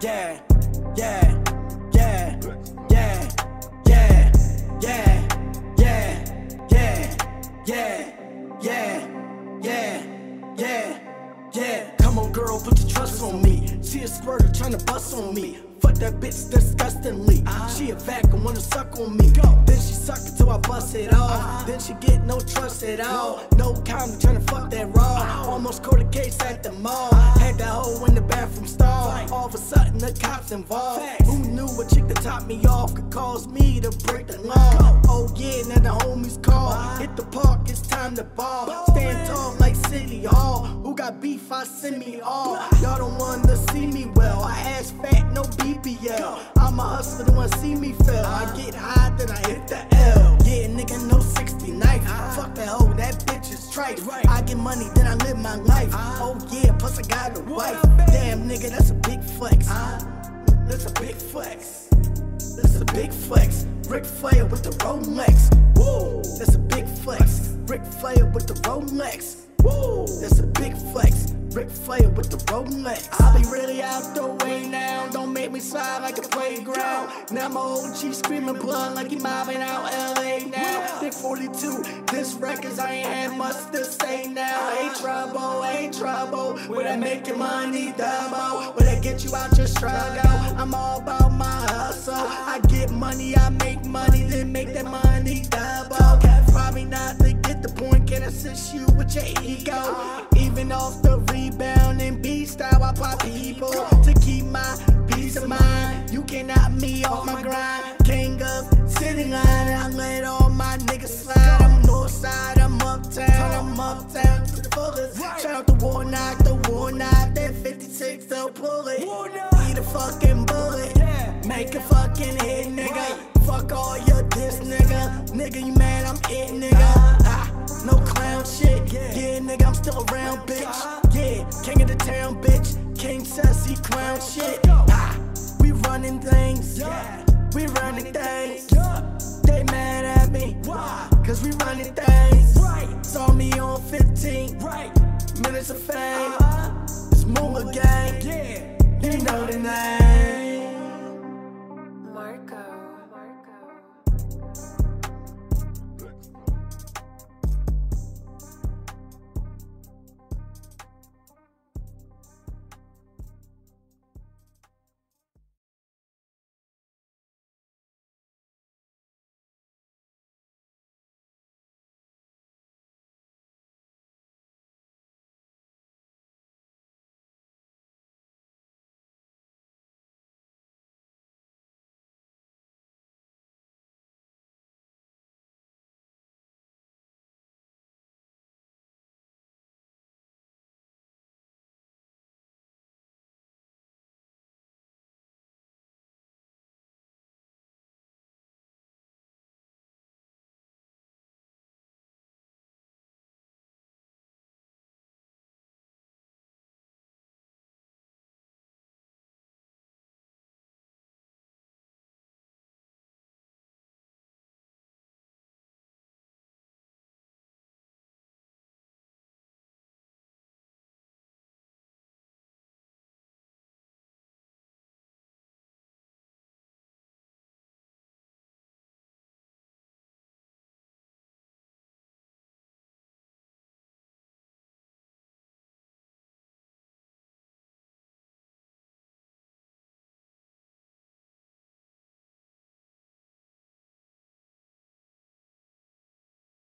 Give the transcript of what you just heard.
yeah, yeah, yeah, yeah, yeah, yeah, yeah, yeah, yeah, yeah, yeah, yeah, yeah. Come on, girl, put your trust on me. See a squirter tryna bust on me. Fuck that bitch disgustingly. She a vac and wanna suck on me. Then she suck it till I bust it off. Then she get no trust at all. No comment tryna fuck that raw. Almost caught a case at the mall. Had that hoe of a sudden the cops involved. Who knew a chick that top me off could cause me to break the law? Oh yeah, now the homies call. Hit the park, it's time to ball. Stand tall like City Hall. Who got beef? I send me all. Y'all don't wanna see me well. I ass fat, no BBL. I'm a hustler, don't wanna see me fail. I get high, then I hit the L. Yeah, nigga, no 60 I get money, then I live my life. Oh yeah, plus I got a wife. Damn, nigga, that's a big flex. That's a big flex. That's a big flex. Ric Flair with the Rolex. Woo! That's a big flex. Ric Flair with the Rolex. Woo! That's a big flex. Ric Flair with the Rolex. I be really out the way now. Make me slide like a playground. Now my old OG screaming blood like he mobbing out LA now. Big 42, this records I ain't had much to say now. Ain't trouble, ain't trouble. Where that making money double? Where that get you out your struggle? I'm all about my hustle. I get money, I make money, then make that money double. Probably not to get the point, can assist you with your ego. Even off the rebound and B style, I pop people to keep my peace of mind. You cannot me off my grind. King of city line, I let all my niggas slide. I'm north side, I'm uptown, I'm uptown to the fullest. Shout out to Warnock, the Warnock, that 56, they'll pull it. Eat a fucking bullet, make a fucking hit, nigga. Fuck all your diss, nigga. Nigga, you mad? I'm it, nigga. Ah, no clown shit. Yeah, nigga, I'm still around, bitch. Yeah, king of the running things. We running things. Yeah. They mad at me. Why? Cause we running things. Right. Saw me on 15. Right. Minutes of fame. Uh-huh. It's Moolah Gang. You know the name.